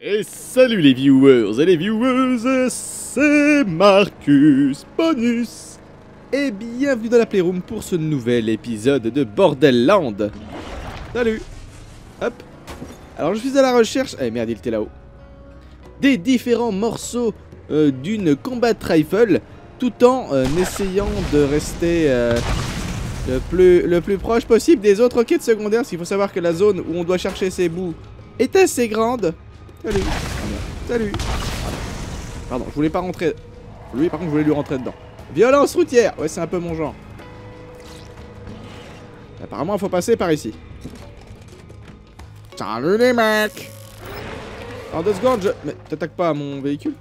Et salut les viewers et les viewers, c'est Marcus Bonus. Et bienvenue dans la Playroom pour ce nouvel épisode de Bordelland. Salut. Hop. Alors je suis à la recherche... Eh merde il était là-haut. Des différents morceaux euh, d'une combat rifle Tout en euh, essayant de rester euh, le, plus, le plus proche possible des autres quêtes secondaires Parce qu'il faut savoir que la zone où on doit chercher ces bouts est assez grande Salut. Salut. Pardon, je voulais pas rentrer. Lui, par contre, je voulais lui rentrer dedans. Violence routière. Ouais, c'est un peu mon genre. Apparemment, il faut passer par ici. Salut les mecs. En deux secondes, je... Mais t'attaques pas à mon véhicule?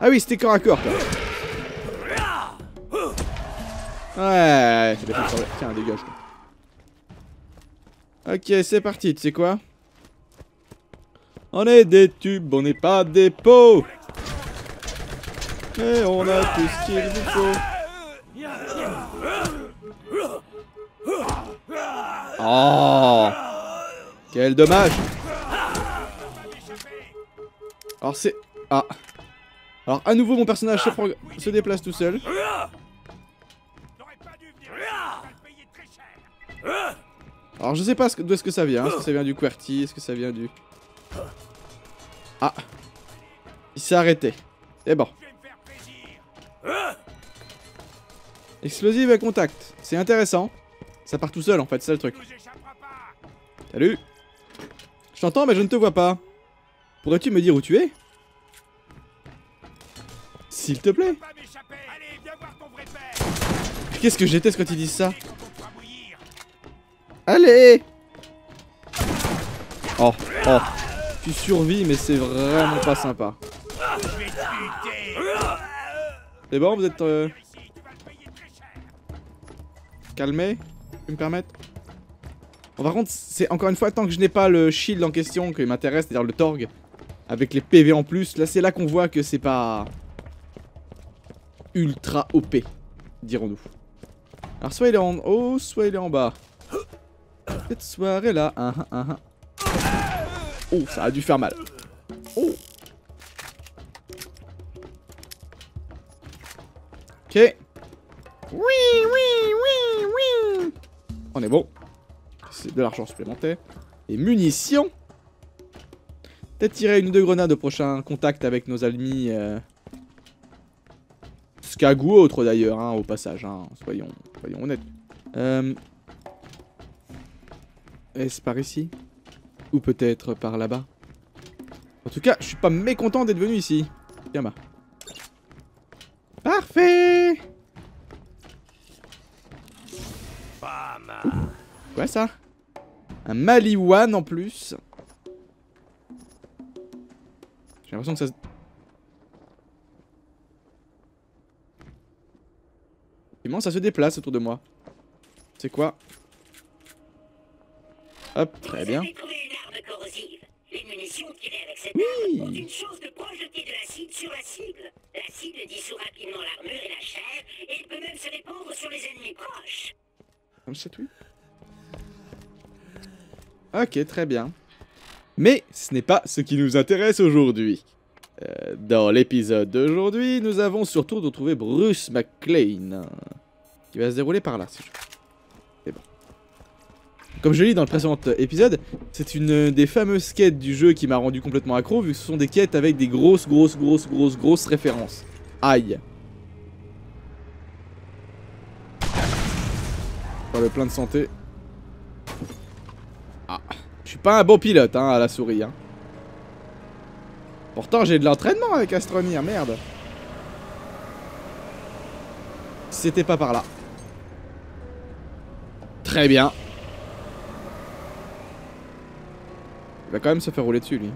Ah oui, c'était corps à corps. Ouais, Tiens, dégage. Ok, c'est parti, tu sais quoi? On est des tubes, on n'est pas des pots. Et on a tout ce qu'il vous faut. Oh Quel dommage Alors c'est... Ah Alors à nouveau mon personnage se, déplace tout seul. Alors je sais pas d'où est-ce que ça vient. Est-ce que ça vient du QWERTY? Est-ce que ça vient du... Ah Il s'est arrêté. C'est bon. Explosive à contact. C'est intéressant. Ça part tout seul en fait, c'est le truc. Salut Je t'entends mais je ne te vois pas. Pourrais-tu me dire où tu es? S'il te plaît. Qu'est-ce que j'étais quand ils disent ça? Allez Oh, oh tu survis, mais c'est vraiment pas sympa. C'est bon, vous êtes... Euh... Calmé? Tu me permettre Bon, par contre, c'est encore une fois, tant que je n'ai pas le shield en question qui m'intéresse, c'est-à-dire le Torg, avec les PV en plus, là c'est là qu'on voit que c'est pas... Ultra OP, dirons-nous. Alors soit il est en haut, soit il est en bas. Cette soirée là, uh -huh, Oh, ça a dû faire mal. Oh. Ok. Oui, oui, oui, oui. On est bon. C'est de l'argent supplémentaire. Et munitions. Peut-être tirer une ou deux grenades au prochain contact avec nos amis. Euh... Skag ou autre d'ailleurs, hein, au passage. Hein. Soyons, soyons honnêtes. Euh... Est-ce par ici? Ou peut-être par là-bas. En tout cas, je suis pas mécontent d'être venu ici. Tiens bah. Parfait Quoi ça Un Maliwan en plus. J'ai l'impression que ça se... Comment ça se déplace autour de moi? C'est quoi? Hop, très bien. Une chance de projeter de l'acide sur la cible. L'acide dissout rapidement l'armure et la chair, et il peut même se répandre sur les ennemis proches. Comme ça, oui. Ok, très bien. Mais ce n'est pas ce qui nous intéresse aujourd'hui. Euh, dans l'épisode d'aujourd'hui, nous avons surtout retrouvé Bruce McLean. Qui va se dérouler par là, si je comme je l'ai dit dans le précédent épisode, c'est une des fameuses quêtes du jeu qui m'a rendu complètement accro, vu que ce sont des quêtes avec des grosses, grosses, grosses, grosses, grosses références. Aïe. Pas le plein de santé. Ah, je suis pas un bon pilote, hein, à la souris, hein. Pourtant, j'ai de l'entraînement avec Astronir, merde. C'était pas par là. Très bien. Il va quand même se faire rouler dessus, lui.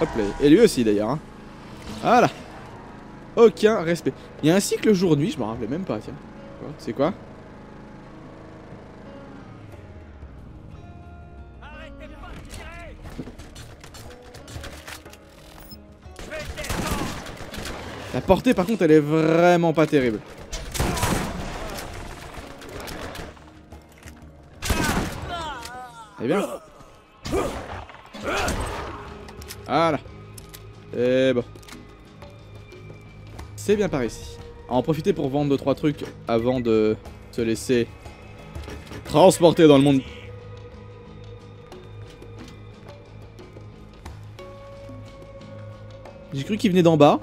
Hop là. Et lui aussi, d'ailleurs. Hein. Voilà. Aucun respect. Il y a un cycle jour-nuit, je m'en rappelais même pas, tiens. C'est quoi? La portée, par contre, elle est vraiment pas terrible. Eh bien Voilà. Et bon. C'est bien par ici. En profiter pour vendre 2-3 trucs avant de se laisser transporter dans le monde. J'ai cru qu'il venait d'en bas.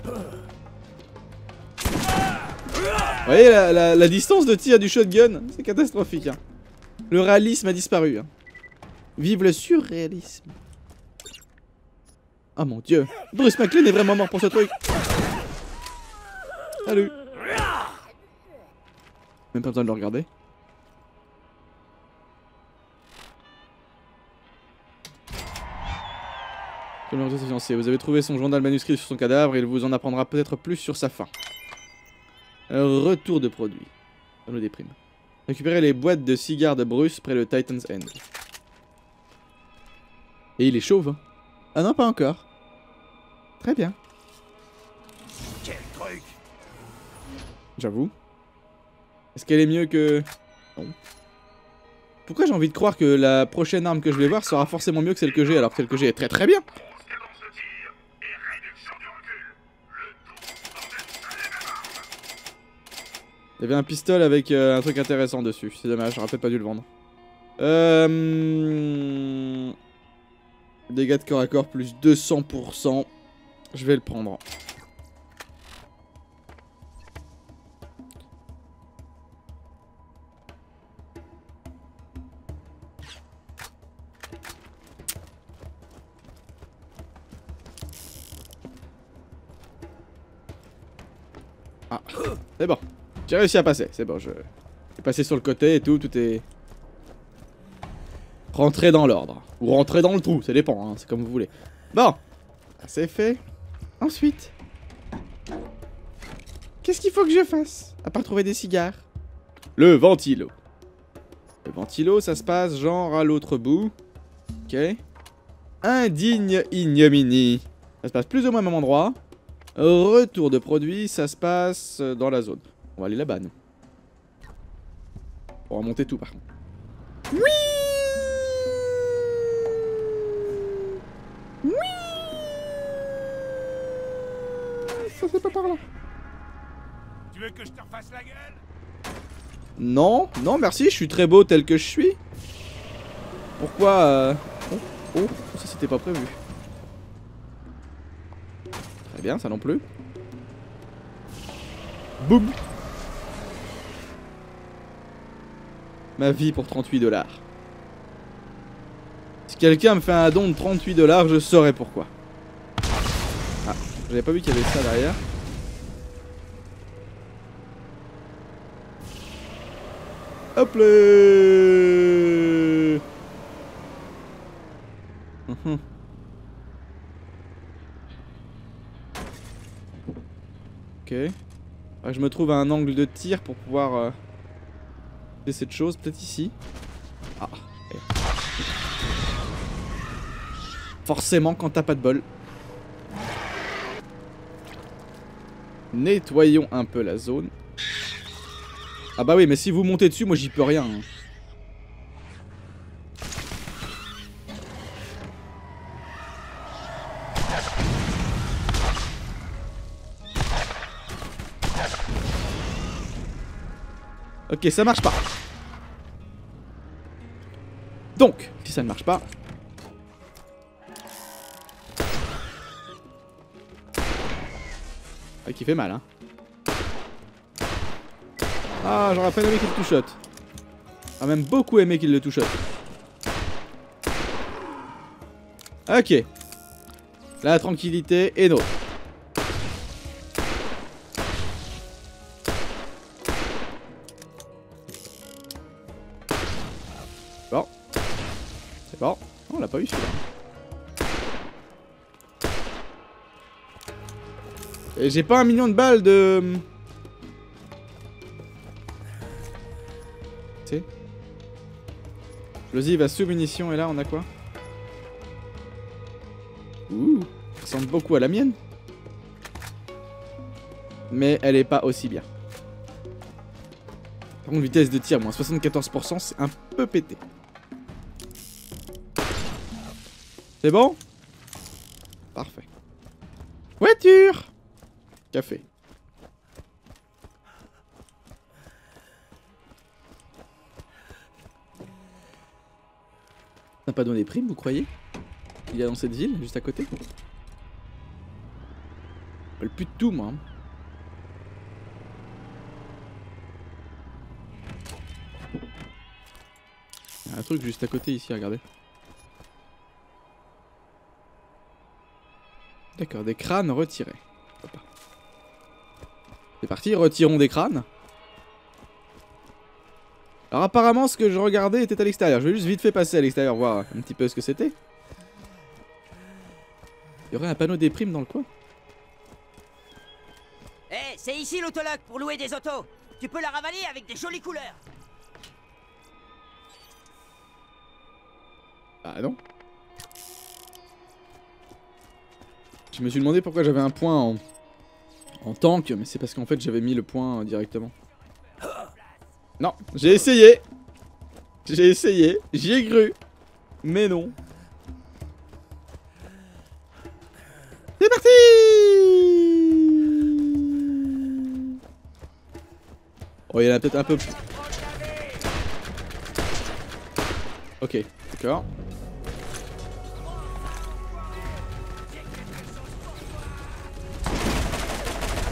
Vous voyez la distance de tir du shotgun C'est catastrophique. hein. Le réalisme a disparu. hein. Vive le surréalisme. Oh mon dieu. Bruce McLean est vraiment mort pour ce truc. Salut. Même pas besoin de le regarder. Vous avez trouvé son journal manuscrit sur son cadavre et il vous en apprendra peut-être plus sur sa fin. Retour de produit. Ça nous déprime. Récupérez les boîtes de cigares de Bruce près le Titan's End. Et il est chauve. hein? Ah non, pas encore. Très bien. Quel truc J'avoue. Est-ce qu'elle est mieux que... Non. Pourquoi j'ai envie de croire que la prochaine arme que je vais voir sera forcément mieux que celle que j'ai alors que celle que j'ai est très très bien Il y avait un pistolet avec euh, un truc intéressant dessus. C'est dommage, j'aurais peut-être pas dû le vendre. Euh... Dégâts de corps à corps plus 200%. Je vais le prendre. Ah, c'est bon. J'ai réussi à passer, c'est bon, je... J'ai passé sur le côté et tout, tout est... Rentré dans l'ordre. Ou rentrer dans le trou, ça dépend, hein, c'est comme vous voulez. Bon, c'est fait. Ensuite... Qu'est-ce qu'il faut que je fasse À part trouver des cigares? Le ventilo. Le ventilo, ça se passe genre à l'autre bout. Ok. Indigne ignominie. Ça se passe plus ou moins au même endroit. Retour de produit, ça se passe dans la zone. On va aller là-bas, nous. On va monter tout, par contre. Oui Par là. Tu veux que je te refasse la gueule? Non, non, merci, je suis très beau tel que je suis. Pourquoi euh... Oh, oh, ça c'était pas prévu. Très bien, ça non plus. Boum Ma vie pour 38 dollars. Si quelqu'un me fait un don de 38 dollars, je saurai pourquoi. Ah, j'avais pas vu qu'il y avait ça derrière. Hop Mhm. Ok. Je me trouve à un angle de tir pour pouvoir euh, faire cette chose, peut-être ici. Ah. eh. Forcément quand t'as pas de bol. Nettoyons un peu la zone. Ah bah oui, mais si vous montez dessus, moi j'y peux rien. hein. Ok, ça marche pas. Donc, si ça ne marche pas... Ah, qui fait mal, hein. Ah, j'aurais pas aimé qu'il le touchote. J'aurais même beaucoup aimé qu'il le touchote. Ok. La tranquillité est nôtre. Bon. C'est bon. Oh, on l'a pas eu celui-là. J'ai pas un million de balles de... Explosive à sous-munitions et là on a quoi Ouh, ressemble beaucoup à la mienne. Mais elle est pas aussi bien. Par contre vitesse de tir, moins 74%, c'est un peu pété. C'est bon? Parfait. Voiture Café. N'a pas donné prime, vous croyez? Il y a dans cette ville, juste à côté Je plus de tout, moi. hein. Il y a un truc juste à côté ici, regardez. D'accord, des crânes retirés. C'est parti, retirons des crânes. Alors apparemment ce que je regardais était à l'extérieur. Je vais juste vite fait passer à l'extérieur voir un petit peu ce que c'était. Il y aurait un panneau des primes dans le coin. Eh, c'est ici l'autologue pour louer des autos. Tu peux la ravaler avec des jolies couleurs. Ah non. Je me suis demandé pourquoi j'avais un point en, en tank, mais c'est parce qu'en fait j'avais mis le point directement. Non, j'ai essayé. J'ai essayé, j'y ai cru. Mais non. C'est parti Oh, il y en a peut-être un peu plus. Ok, d'accord.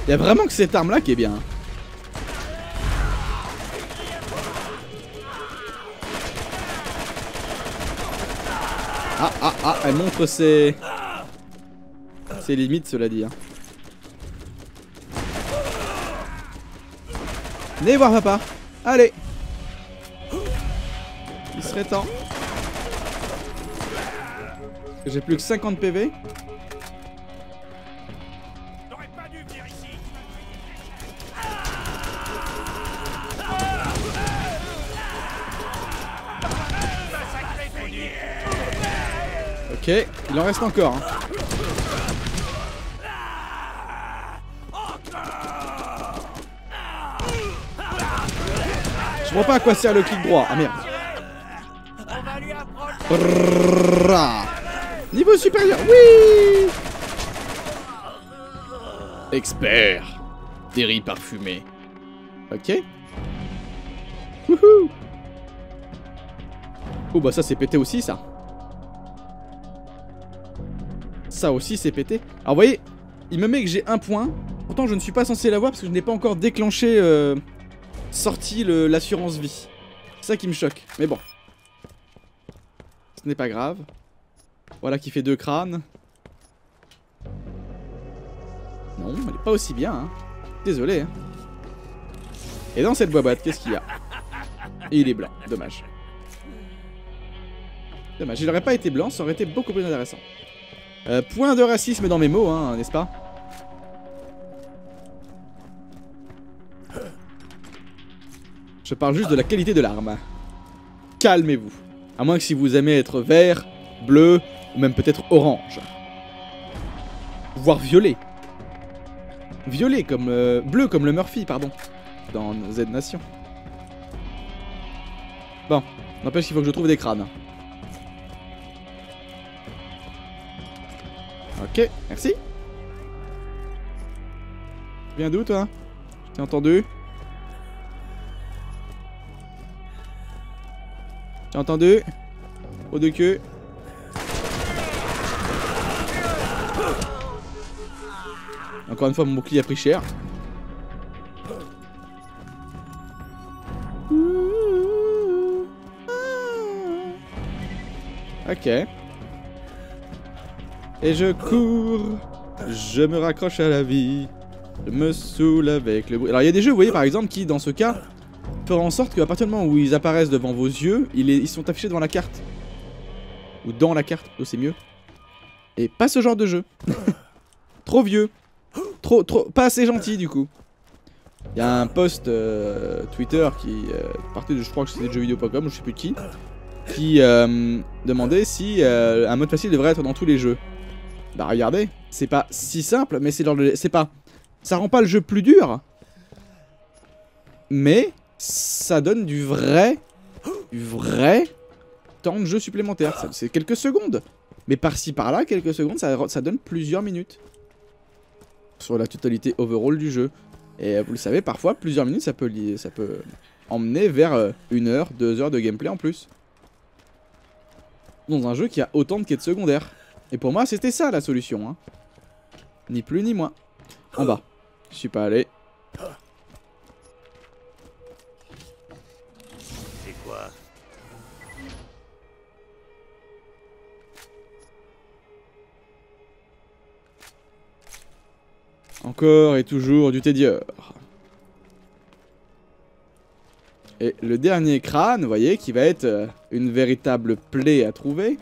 Il y a vraiment que cette arme là qui est bien. Ah elle montre ses... ses limites cela dit. hein. Venez voir papa. Allez. Il serait temps. J'ai plus que 50 PV. Il en reste encore. hein. Je vois pas à quoi sert le clic droit. Ah merde. Niveau supérieur, oui Expert. Des riz parfumés. Ok. Wouhou Oh bah ça c'est pété aussi ça. Ça aussi c'est pété. Alors vous voyez, il me met que j'ai un point. Pourtant je ne suis pas censé l'avoir parce que je n'ai pas encore déclenché, euh, sorti l'assurance vie. C'est ça qui me choque. Mais bon. Ce n'est pas grave. Voilà qui fait deux crânes. Non, elle est pas aussi bien. Hein. Désolé. Hein. Et dans cette boîte, qu'est-ce qu'il y a? Il est blanc. Dommage. Dommage. Il aurait pas été blanc, ça aurait été beaucoup plus intéressant. Euh, point de racisme dans mes mots, hein, n'est-ce pas Je parle juste de la qualité de l'arme. Calmez-vous. À moins que si vous aimez être vert, bleu, ou même peut-être orange. Voire violet. Violet comme... euh, bleu comme le Murphy, pardon. Dans Z Nation. Bon, n'empêche qu'il faut que je trouve des crânes. Ok, merci. Tu viens d'où toi? T'as entendu? T'as entendu? Au de queue. Encore une fois, mon bouclier a pris cher. Ok. Et je cours, je me raccroche à la vie, je me saoule avec le bruit. Alors il y a des jeux, vous voyez par exemple, qui dans ce cas feront en sorte qu'à partir du moment où ils apparaissent devant vos yeux, ils, sont affichés devant la carte. Ou dans la carte, oh, c'est mieux. Et pas ce genre de jeu. trop vieux. Trop, trop, pas assez gentil du coup. Il y a un post euh, Twitter qui euh, partait de, je crois que c'était de jeuxvideo.com, ou je sais plus qui, qui euh, demandait si un mode facile devrait être dans tous les jeux. Bah regardez, c'est pas si simple, mais c'est dans le, c'est pas, ça rend pas le jeu plus dur, mais ça donne du vrai, du vrai temps de jeu supplémentaire. C'est quelques secondes. Mais par-ci par-là, quelques secondes, ça, ça donne plusieurs minutes. Sur la totalité overall du jeu. Et euh, vous le savez, parfois, plusieurs minutes, ça peut, ça peut emmener vers euh, une heure, deux heures de gameplay en plus. Dans un jeu qui a autant de quêtes secondaires. Et pour moi, c'était ça la solution. Hein. Ni plus ni moins. En bas. Je suis pas allé. C'est quoi? Encore et toujours du Tedieur. Et le dernier crâne, vous voyez, qui va être euh, une véritable plaie à trouver.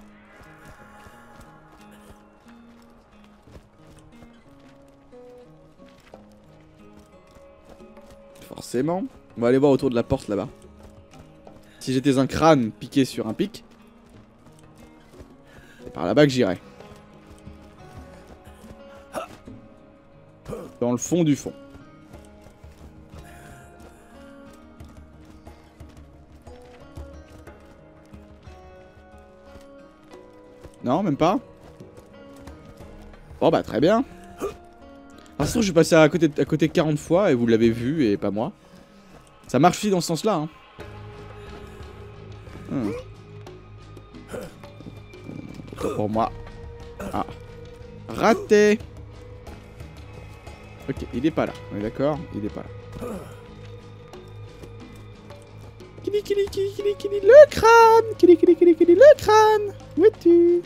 On va aller voir autour de la porte là-bas. Si j'étais un crâne piqué sur un pic, c'est par là-bas que j'irais. Dans le fond du fond. Non, même pas Bon bah très bien. Ah, sinon, je suis passé à côté, à côté 40 fois et vous l'avez vu et pas moi. Ça marche aussi dans ce sens-là. Hein. Hmm. Pour moi. Ah. Raté Ok, il est pas là. On est d'accord? Il est pas là. Kili kili kili kili kili le crâne Kili kili kili kili le crâne Où es-tu?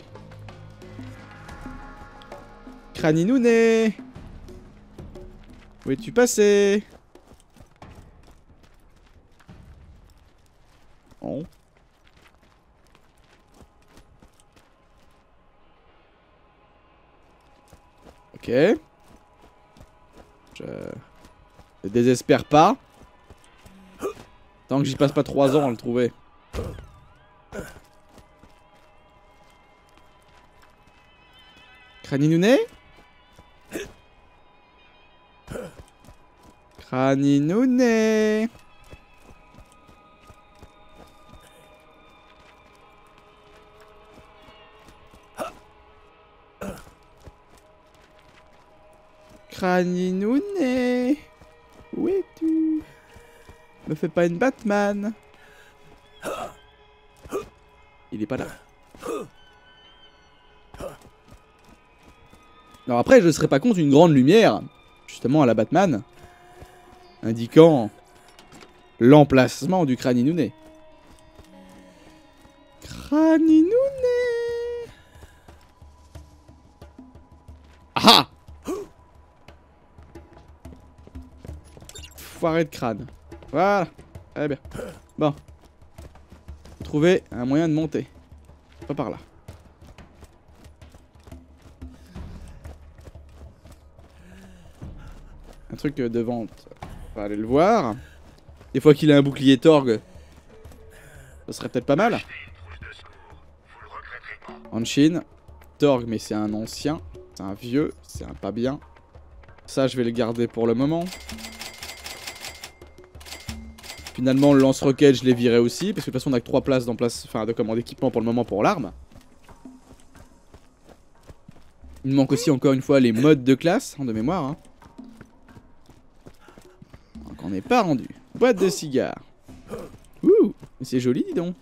Craninouné Où es-tu passé Oh. Ok. Je... je désespère pas. Tant que j'y passe pas 3 ans à le trouver. Craninouné Craninouné Craninouné Où es-tu? Me fais pas une Batman Il est pas là. Alors après, je serais pas contre une grande lumière, justement à la Batman, indiquant l'emplacement du Craninouné. Craninouné Ah Foiré de crâne. Voilà. Très bien. Bon. Trouver un moyen de monter. Pas par là. Un truc de vente. On va aller le voir. Des fois qu'il a un bouclier Torg, ça serait peut-être pas mal. En Chine, Torg, mais c'est un ancien, c'est un vieux, c'est un pas bien. Ça, je vais le garder pour le moment. Finalement, le lance-roquette, je l'ai viré aussi, parce que de toute façon, on a que 3 places dans place, enfin, de commande d'équipement pour le moment pour l'arme. Il me manque aussi, encore une fois, les modes de classe, hein, de mémoire. hein. Donc, on n'est pas rendu. Boîte de cigares. Ouh, c'est joli, dis donc.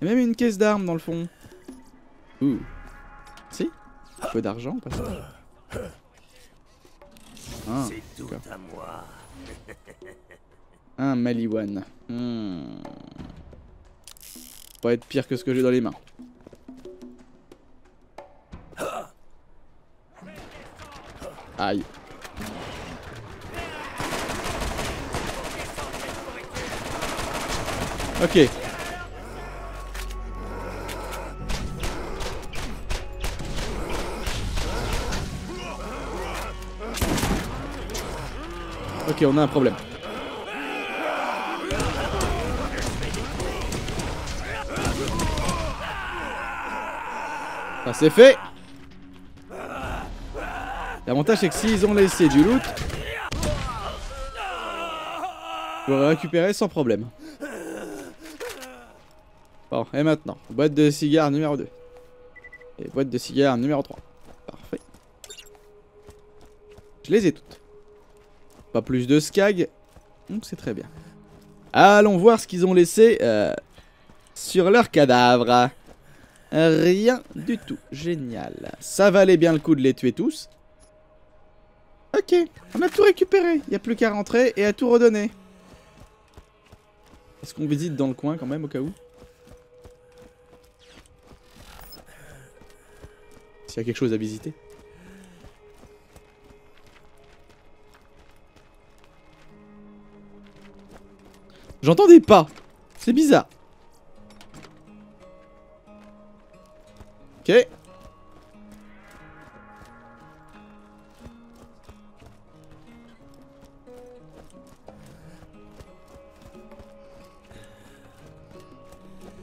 Il y a même une caisse d'armes dans le fond. Ouh. Si Un peu d'argent, pas ça. Ah, C'est tout à moi. Un Maliwan. Hmm. Pas être pire que ce que j'ai dans les mains. Aïe. Ok. Ok, on a un problème. C'est fait L'avantage c'est que s'ils ont laissé du loot, je l'aurais récupéré sans problème. Bon, et maintenant, boîte de cigares numéro 2. Et boîte de cigares numéro 3. Parfait. Je les ai toutes. Pas plus de skag. Donc c'est très bien. Allons voir ce qu'ils ont laissé euh, sur leur cadavre. Rien du tout. Génial. Ça valait bien le coup de les tuer tous. Ok, on a tout récupéré. Il n'y a plus qu'à rentrer et à tout redonner. Est-ce qu'on visite dans le coin quand même au cas où? S'il y a quelque chose à visiter. J'entendais pas. C'est bizarre.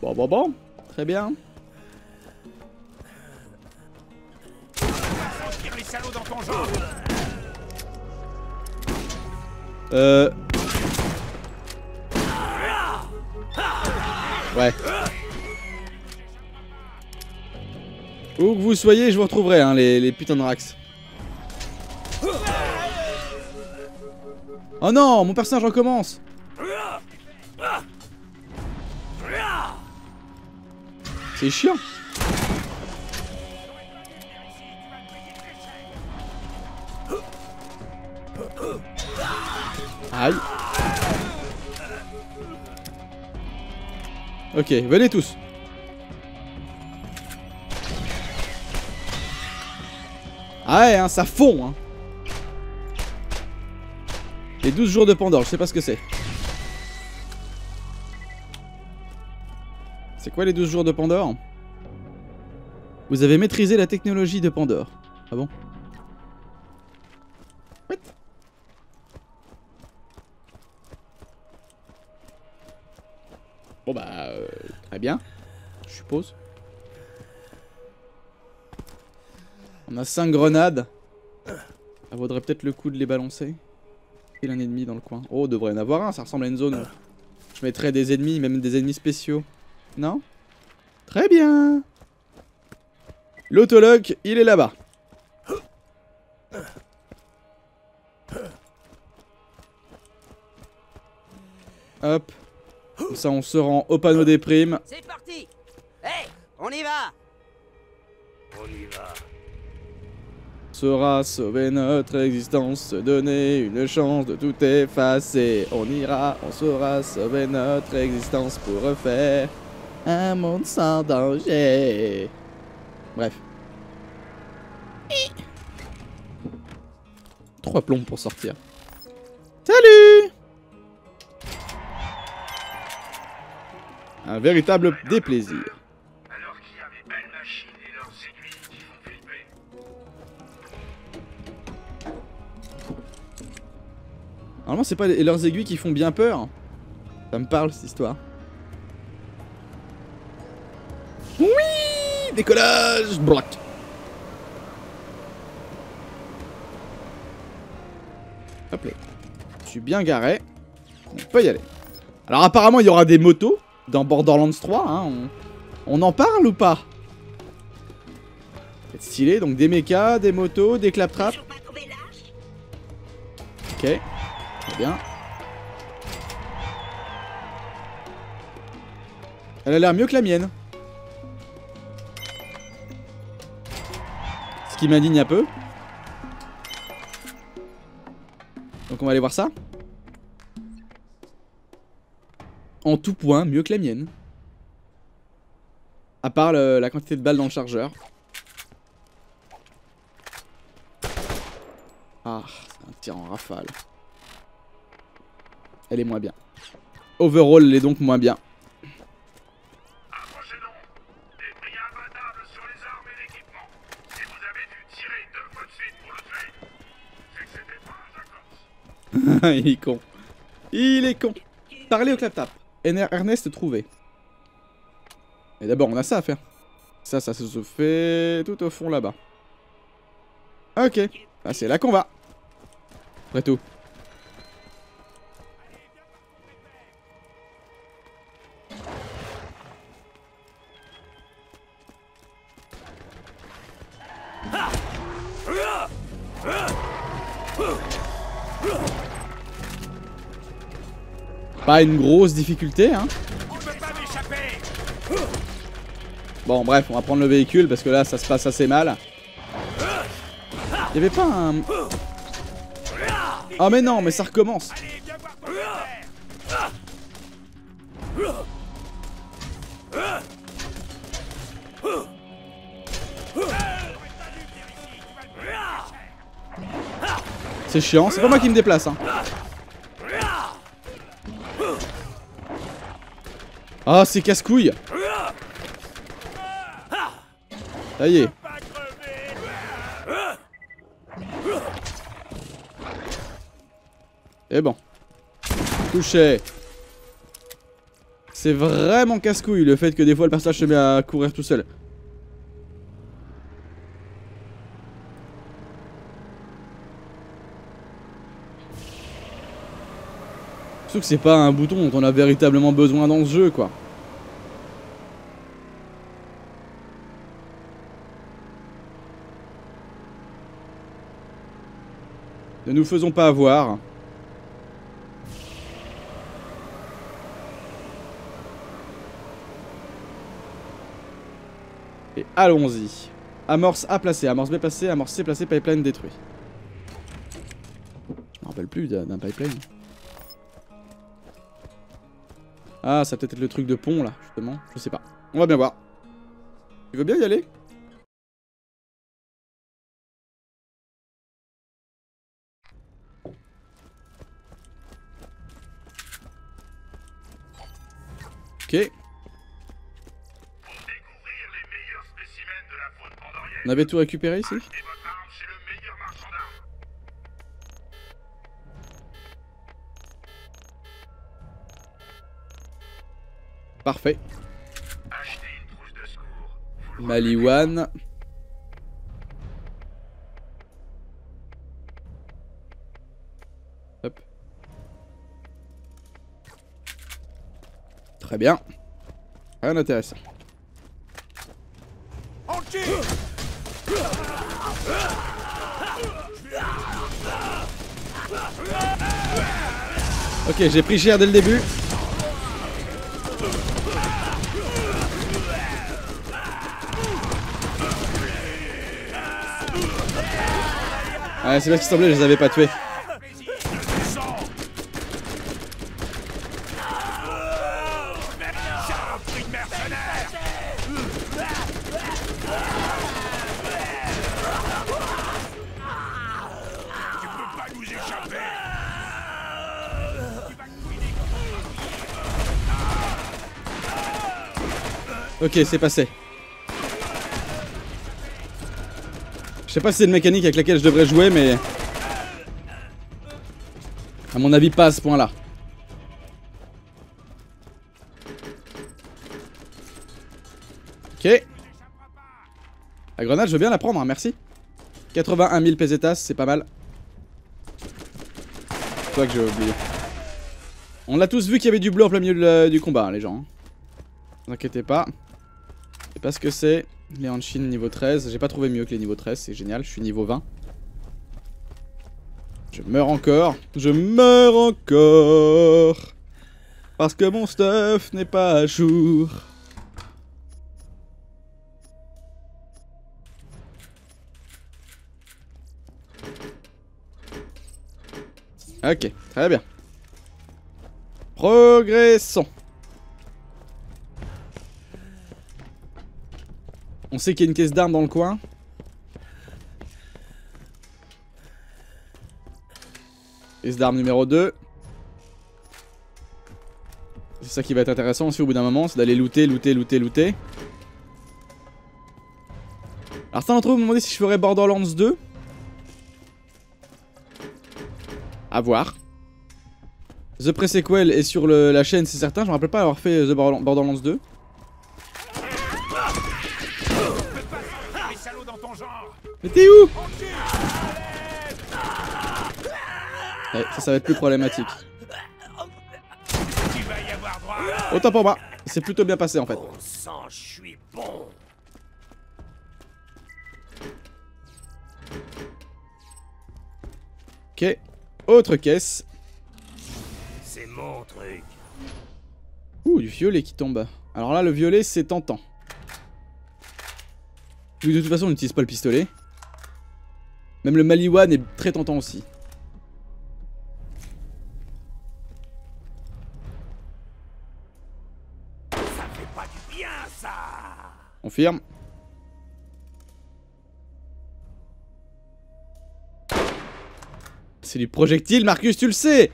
Bon, bon, bon. Très bien. Euh... Ouais. Où que vous soyez, je vous retrouverai, hein, les, putains de Rax. Oh non, mon personnage recommence. C'est chiant. Aïe. Ok, venez tous Ah ouais, hein, ça fond hein. Les 12 jours de Pandore, je sais pas ce que c'est. C'est quoi les 12 jours de Pandore? Vous avez maîtrisé la technologie de Pandore. Ah bon? What? Bon bah, euh, très bien, je suppose. On a 5 grenades. Ça vaudrait peut-être le coup de les balancer. Il y a un ennemi dans le coin. Oh, devrait y en avoir un, ça ressemble à une zone. Je mettrais des ennemis, même des ennemis spéciaux. Non? Très bien L'autologue, il est là-bas. Hop. Comme ça, on se rend au panneau des primes. C'est parti Hé On y va On y va. Sera sauver notre existence, se donner une chance de tout effacer. On ira, on saura sauver notre existence pour refaire un monde sans danger. Bref. Trois plombs pour sortir. Salut Un véritable déplaisir. Normalement, c'est pas les- leurs aiguilles qui font bien peur. Ça me parle cette histoire. Oui Décollage Bloc Hop là. Je suis bien garé. On peut y aller. Alors apparemment, il y aura des motos dans Borderlands 3. Hein. On... on en parle ou pas? C'est stylé. Donc des mechas, des motos, des claptraps. Ok, Elle a l'air mieux que la mienne. Ce qui m'indigne un peu. Donc on va aller voir ça. En tout point, mieux que la mienne. À part la quantité de balles dans le chargeur. Ah, c'est un tir en rafale. Elle est moins bien. Overall, elle est donc moins bien. Il est con. Il est con. Parlez au clap-tap. Ener- Ernest trouvé. Mais d'abord, on a ça à faire. Ça, ça se fait tout au fond là-bas. Ok. Ah, c'est là qu'on va. Après tout. Pas une grosse difficulté, hein. Bon, bref, on va prendre le véhicule parce que là, ça se passe assez mal. Il avait pas un... Oh mais non, mais ça recommence. C'est chiant, c'est pas moi qui me déplace. Hein. Ah, c'est casse-couille. Ça y est. Et bon. Touché. C'est vraiment casse-couille le fait que des fois le personnage se met à courir tout seul. Que c'est pas un bouton dont on a véritablement besoin dans ce jeu quoi. Ne nous faisons pas avoir. Et allons-y. Amorce A placé, amorce B placé, amorce C placé, pipeline détruit. Je me rappelle plus d'un pipeline. Ah, ça peut être le truc de pont là, justement. Je sais pas. On va bien voir. Tu veux bien y aller? Ok. On avait tout récupéré ici? Parfait. Achetez une trousse de secours. Vous le Maliwan. Hop. Très bien. Rien d'intéressant. On tire Ok, j'ai pris cher dès le début. C'est bien ce qui semblait, je les avais pas tués. Ok, c'est passé. Sais pas si c'est une mécanique avec laquelle je devrais jouer, mais... À mon avis, pas à ce point-là. Ok. La grenade, je veux bien la prendre, hein, merci. 81 000 pesetas, c'est pas mal. Toi que j'ai oublié. On l'a tous vu qu'il y avait du bleu en plein milieu du combat, hein, les gens. hein. Ne vous inquiétez pas. Je sais pas ce que c'est. Les Hanshin niveau 13. J'ai pas trouvé mieux que les niveaux 13, c'est génial. Je suis niveau 20. Je meurs encore. Je meurs encore. Parce que mon stuff n'est pas à jour. Ok, très bien. Progressons. On sait qu'il y a une caisse d'armes dans le coin. Caisse d'armes numéro 2. C'est ça qui va être intéressant aussi au bout d'un moment, c'est d'aller looter, looter, looter, looter. Alors certains d'entre vous me demandaient si je ferais Borderlands 2. À voir. The Pre-Sequel est sur la chaîne, c'est certain. Je me rappelle pas avoir fait The Borderlands 2. Mais t'es où? Ouais, ça, ça va être plus problématique. Autant pour moi. C'est plutôt bien passé en fait. Bon sang, je suis bon. Ok. Autre caisse. C'est mon truc. Ouh, du violet qui tombe. Alors là, le violet, c'est tentant. Vu de toute façon, on n'utilise pas le pistolet. Même le Maliwan est très tentant aussi. Ça fait pas du bien, ça Confirme. C'est du projectile, Marcus, tu le sais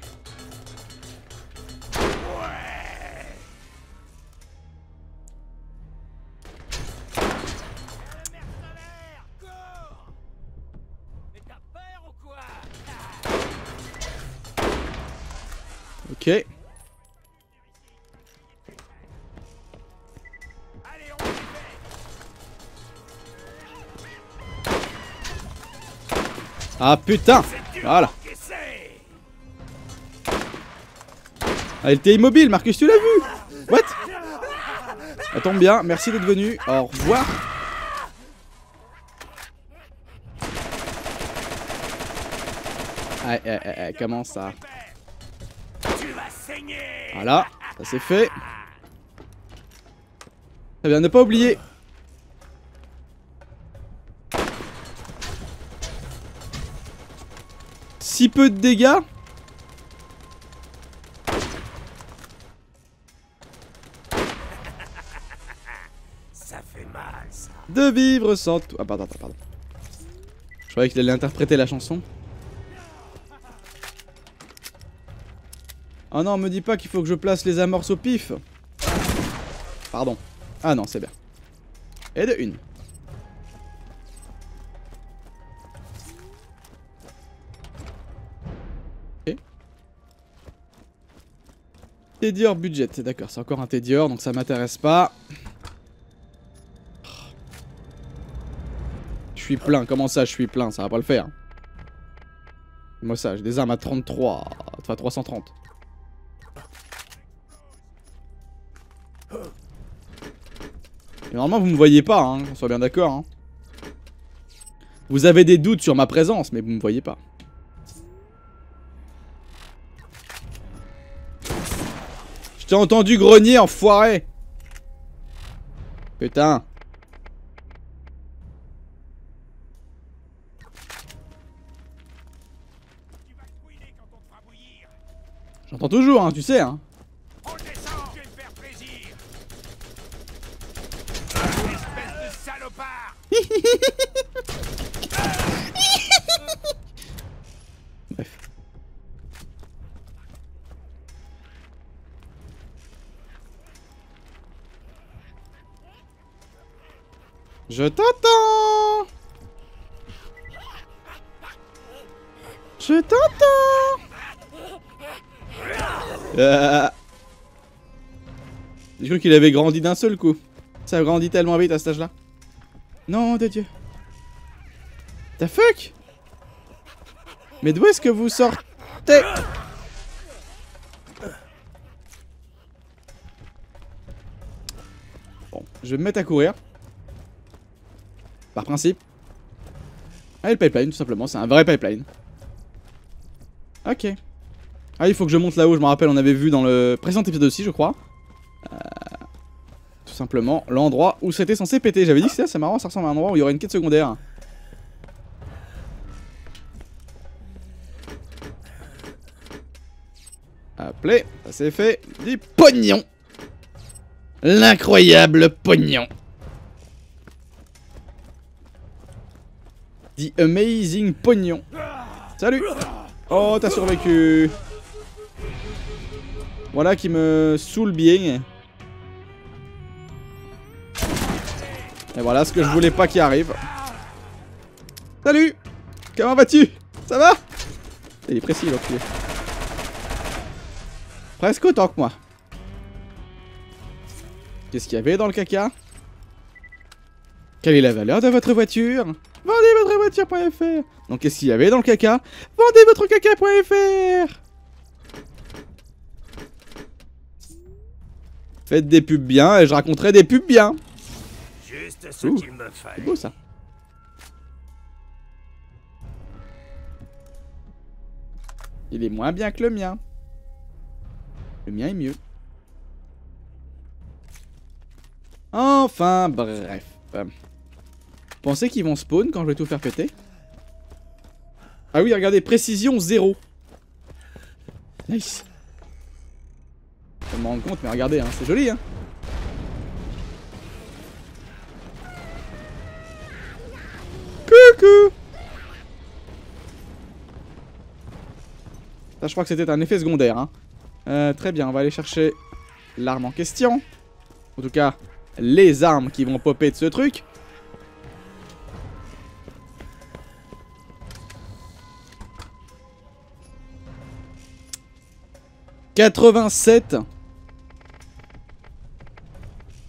Ah putain Voilà. Ah, elle était immobile, Marcus, tu l'as vu What Ça tombe bien, merci d'être venu. Au revoir. Ah, ah, ah, comment ça Voilà, ça c'est fait. Très bien, ne pas oublier. Si peu de dégâts Ça fait mal, ça. de vivre sans tout. Ah, pardon, pardon. Je croyais qu'il allait interpréter la chanson. Oh non, me dis pas qu'il faut que je place les amorces au pif. Pardon. Ah non, c'est bien. Et de une. Tédior budget, d'accord, c'est encore un Tédior, donc ça m'intéresse pas. Je suis plein, comment ça je suis plein? Ça va pas le faire. Moi ça, j'ai des armes à 33, enfin 330. Et normalement vous me voyez pas, hein, on soit bien d'accord. Hein. Vous avez des doutes sur ma présence, mais vous me voyez pas. Je t'ai entendu grogner, enfoiré Putain. J'entends toujours, hein, tu sais, hein. On descend, je vais me faire plaisir. Espèce de salopard Je t'entends Je t'entends Euh. J'ai cru qu'il avait grandi d'un seul coup. Ça a grandi tellement vite à cet âge-là. Non, de Dieu. The fuck Mais d'où est-ce que vous sortez? Bon, je vais me mettre à courir. Par principe. Ah, le pipeline, tout simplement. C'est un vrai pipeline. Ok. Ah, il faut que je monte là-haut. Je me rappelle, on avait vu dans le précédent épisode aussi, je crois. Euh, tout simplement, l'endroit où c'était censé péter. J'avais dit que c'est marrant, ça ressemble à un endroit où il y aurait une quête secondaire. Appelé, ça c'est fait. Du pognon. L'incroyable pognon. Amazing pognon. Salut. Oh, t'as survécu. Voilà qui me saoule bien. Et voilà ce que je voulais pas qui arrive. Salut Comment vas-tu? Ça va? Il est précis l'enculé. Presque autant que moi. Qu'est-ce qu'il y avait dans le caca? Quelle est la valeur de votre voiture? voiture.fr Donc qu'est-ce qu'il y avait dans le caca? Vendez votre caca.fr Faites des pubs bien et je raconterai des pubs bien. Juste ce Ouh, qu'il me C'est beau ça. Il est moins bien que le mien. Le mien est mieux. Enfin, bref. Pensez qu'ils vont spawn quand je vais tout faire péter Ah oui, regardez, précision 0. Nice. Je me rends compte, mais regardez, hein, c'est joli, hein. Coucou Ça, je crois que c'était un effet secondaire. Hein. Euh, très bien, on va aller chercher l'arme en question. En tout cas, les armes qui vont popper de ce truc. « 87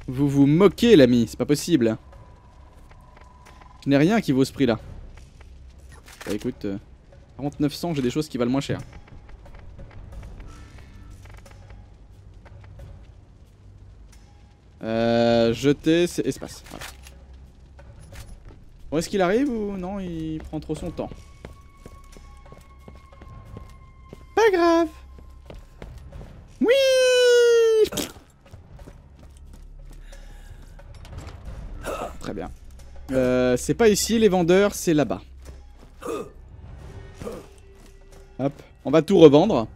Vous vous moquez, l'ami, c'est pas possible. Je n'ai rien qui vaut ce prix-là. Bah écoute, euh, 4900, j'ai des choses qui valent moins cher. Euh, jeter, c'est espace. Bon, est-ce qu'il arrive ou non Il prend trop son temps? Pas grave. Oui Très bien. Euh, c'est pas ici les vendeurs, c'est là-bas. Hop, on va tout revendre.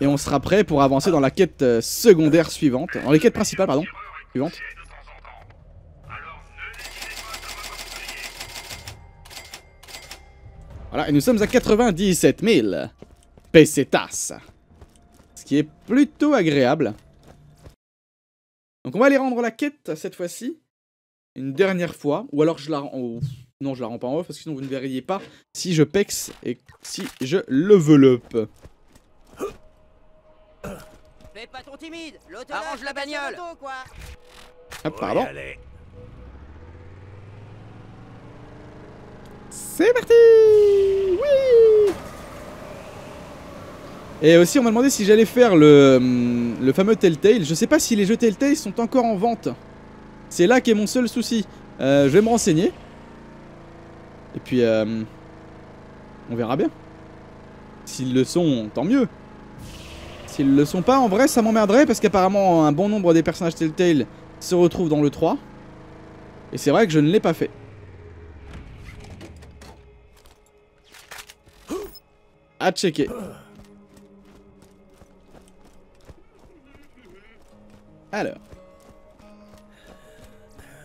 Et on sera prêt pour avancer dans la quête euh, secondaire suivante. Dans les quêtes principales, pardon. Suivante. Voilà, et nous sommes à 97 000 pesetas. Qui est plutôt agréable. Donc on va aller rendre la quête cette fois-ci. Une dernière fois. Ou alors je la rends... oh, Non, je la rends pas en off parce que sinon vous ne verriez pas si je pex et si je levelope. Fais pas ton timide L'autologue Arrange la bagnole quoi. Y pardon. C'est parti Oui Et aussi, on m'a demandé si j'allais faire le, le fameux Telltale. Je sais pas si les jeux Telltale sont encore en vente. C'est là qu'est mon seul souci. Euh, je vais me renseigner. Et puis, euh, on verra bien. S'ils le sont, tant mieux. S'ils le sont pas, en vrai, ça m'emmerderait parce qu'apparemment, un bon nombre des personnages Telltale se retrouvent dans le 3. Et c'est vrai que je ne l'ai pas fait. À checker. Alors,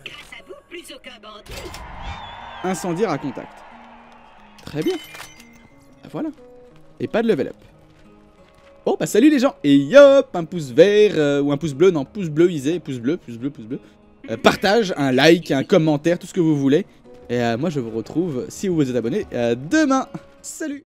Grâce à vous, plus aucun bandit. incendiaire à contact. Très bien. Voilà. Et pas de level up. Bon bah salut les gens Et hop Un pouce vert euh, ou un pouce bleu, non pouce bleu isé, pouce bleu, pouce bleu, pouce bleu. Euh, partage, un like, un commentaire, tout ce que vous voulez. Et euh, moi je vous retrouve, si vous vous êtes abonné, demain Salut